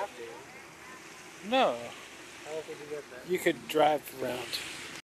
have to. No, How else would you get there? you could drive around.